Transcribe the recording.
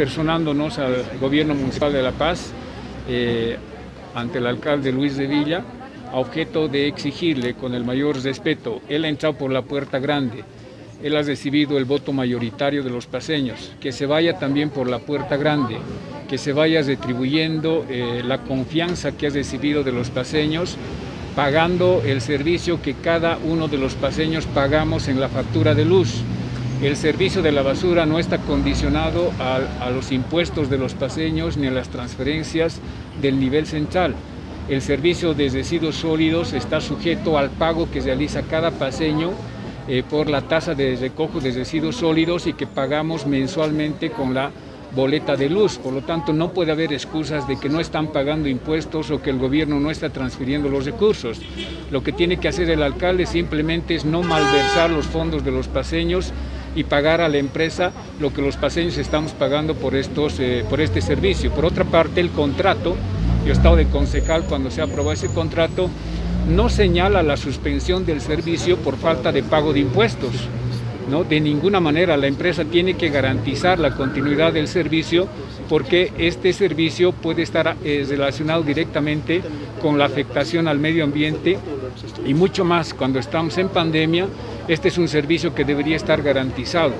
personándonos al gobierno municipal de La Paz eh, ante el alcalde Luis de Villa a objeto de exigirle con el mayor respeto, él ha entrado por la puerta grande, él ha recibido el voto mayoritario de los paseños, que se vaya también por la puerta grande, que se vaya retribuyendo eh, la confianza que ha recibido de los paseños, pagando el servicio que cada uno de los paseños pagamos en la factura de luz. El servicio de la basura no está condicionado a, los impuestos de los paseños ni a las transferencias del nivel central. El servicio de residuos sólidos está sujeto al pago que realiza cada paseño eh, por la tasa de recojo de residuos sólidos y que pagamos mensualmente con la boleta de luz. Por lo tanto, no puede haber excusas de que no están pagando impuestos o que el gobierno no está transfiriendo los recursos. Lo que tiene que hacer el alcalde simplemente es no malversar los fondos de los paseños y pagar a la empresa lo que los paseños estamos pagando por, estos, eh, por este servicio. Por otra parte, el contrato yo he estado de concejal cuando se aprobó ese contrato, no señala la suspensión del servicio por falta de pago de impuestos. ¿no? De ninguna manera la empresa tiene que garantizar la continuidad del servicio porque este servicio puede estar eh, relacionado directamente con la afectación al medio ambiente y mucho más cuando estamos en pandemia, este es un servicio que debería estar garantizado.